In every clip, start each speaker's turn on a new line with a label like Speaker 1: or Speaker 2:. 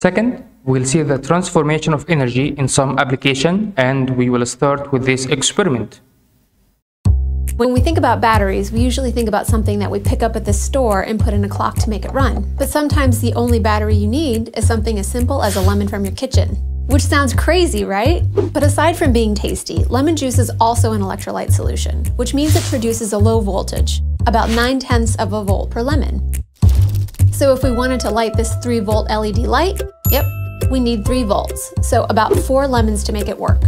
Speaker 1: Second, we'll see the transformation of energy in some application and we will start with this experiment.
Speaker 2: When we think about batteries, we usually think about something that we pick up at the store and put in a clock to make it run. But sometimes the only battery you need is something as simple as a lemon from your kitchen. Which sounds crazy, right? But aside from being tasty, lemon juice is also an electrolyte solution, which means it produces a low voltage, about 9 tenths of a volt per lemon. So if we wanted to light this 3 volt LED light, yep, we need 3 volts, so about 4 lemons to make it work.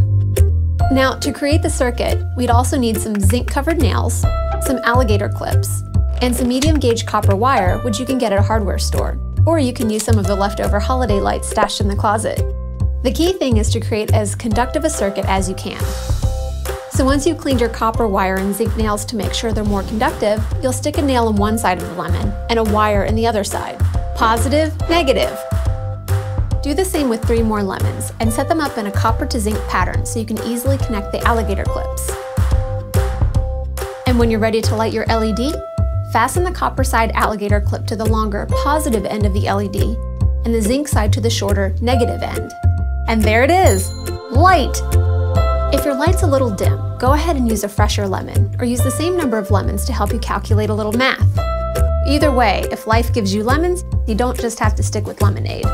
Speaker 2: Now, to create the circuit, we'd also need some zinc-covered nails, some alligator clips, and some medium gauge copper wire, which you can get at a hardware store. Or you can use some of the leftover holiday lights stashed in the closet. The key thing is to create as conductive a circuit as you can. So once you've cleaned your copper wire and zinc nails to make sure they're more conductive, you'll stick a nail on one side of the lemon and a wire in the other side. Positive, negative. Do the same with three more lemons and set them up in a copper to zinc pattern so you can easily connect the alligator clips. And when you're ready to light your LED, fasten the copper side alligator clip to the longer positive end of the LED and the zinc side to the shorter negative end. And there it is, light! If your light's a little dim, go ahead and use a fresher lemon or use the same number of lemons to help you calculate a little math. Either way, if life gives you lemons, you don't just have to stick with lemonade.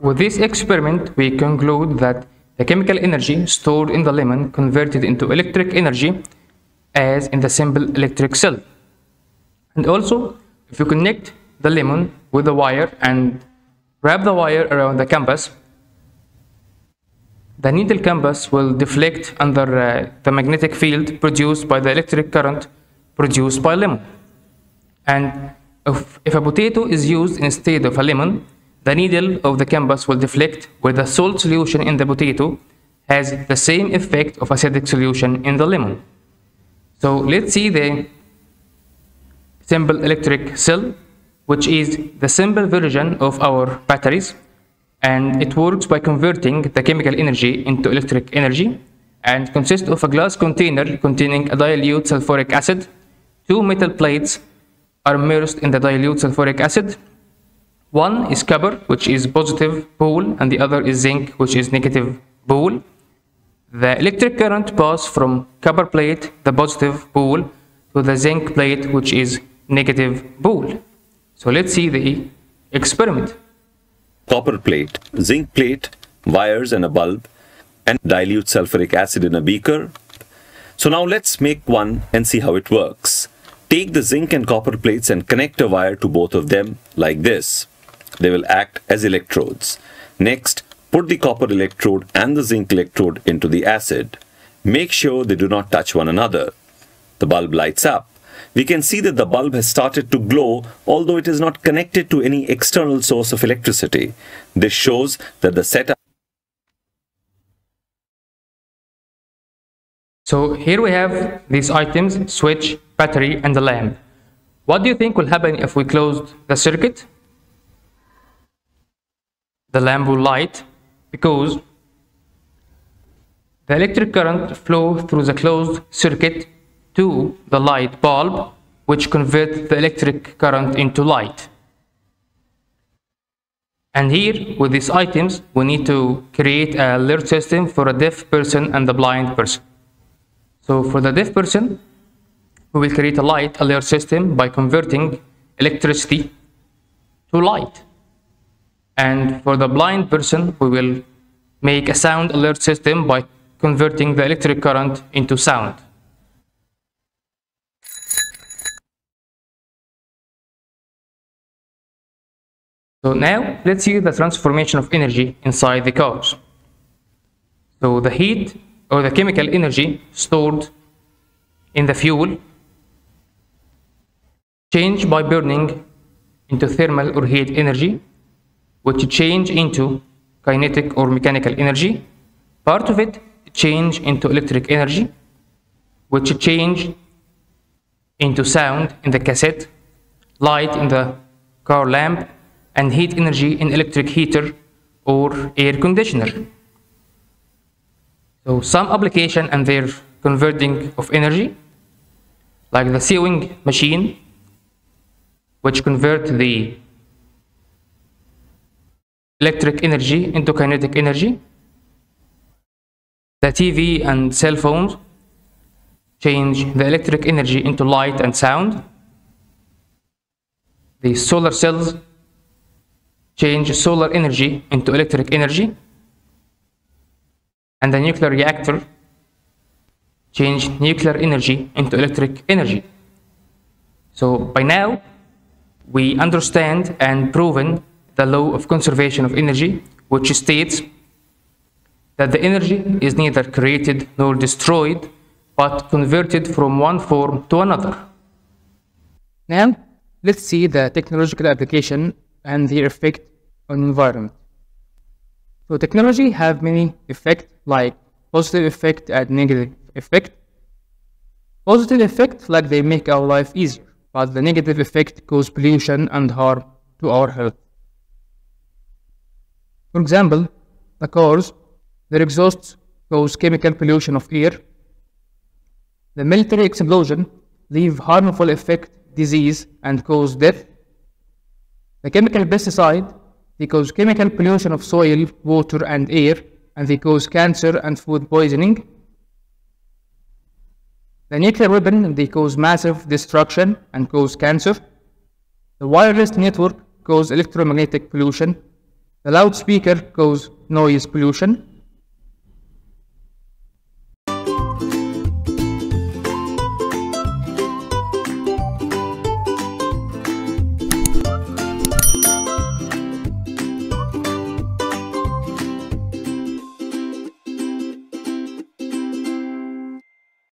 Speaker 1: With this experiment, we conclude that the chemical energy stored in the lemon converted into electric energy as in the simple electric cell. And also, if you connect the lemon with a wire and wrap the wire around the compass, the needle compass will deflect under uh, the magnetic field produced by the electric current produced by lemon. And if, if a potato is used instead of a lemon, the needle of the compass will deflect where the salt solution in the potato has the same effect of acidic solution in the lemon. So let's see the simple electric cell, which is the simple version of our batteries. And it works by converting the chemical energy into electric energy and consists of a glass container containing a dilute sulfuric acid. Two metal plates are immersed in the dilute sulfuric acid one is copper, which is positive pole, and the other is zinc, which is negative pole. The electric current passes from copper plate, the positive pole, to the zinc plate, which is negative pole. So let's see the experiment.
Speaker 3: Copper plate, zinc plate, wires and a bulb, and dilute sulfuric acid in a beaker. So now let's make one and see how it works. Take the zinc and copper plates and connect a wire to both of them like this. They will act as electrodes. Next, put the copper electrode and the zinc electrode into the acid. Make sure they do not touch one another. The bulb lights up. We can see that the bulb has started to glow although it is not connected to any external source of electricity. This shows that the setup
Speaker 1: So here we have these items, switch, battery and the lamp. What do you think will happen if we closed the circuit? the lamp will light because the electric current flow through the closed circuit to the light bulb which converts the electric current into light. And here with these items we need to create a alert system for a deaf person and a blind person. So for the deaf person we will create a light alert system by converting electricity to light. And for the blind person, we will make a sound alert system by converting the electric current into sound. So now let's see the transformation of energy inside the cars. So the heat or the chemical energy stored in the fuel change by burning into thermal or heat energy which change into kinetic or mechanical energy. Part of it change into electric energy, which change into sound in the cassette, light in the car lamp, and heat energy in electric heater or air conditioner. So some application and their converting of energy, like the sewing machine, which convert the
Speaker 4: electric energy into kinetic energy. The TV and cell phones change the electric energy into light and sound. The solar cells change solar energy into electric energy. And the nuclear reactor change nuclear energy into electric energy. So by now, we understand and proven the law of conservation of energy, which states that the energy is neither created nor destroyed, but converted from one form to another.
Speaker 1: Now, let's see the technological application and their effect on environment. So technology have many effects like positive effect and negative effect. Positive effect like they make our life easier, but the negative effect cause pollution and harm to our health. For example, the cars, their exhausts cause chemical pollution of air. The military explosion leave harmful effect, disease, and cause death. The chemical pesticide, they cause chemical pollution of soil, water, and air, and they cause cancer and food poisoning. The nuclear weapon, they cause massive destruction and cause cancer. The wireless network cause electromagnetic pollution. The loudspeaker cause noise pollution.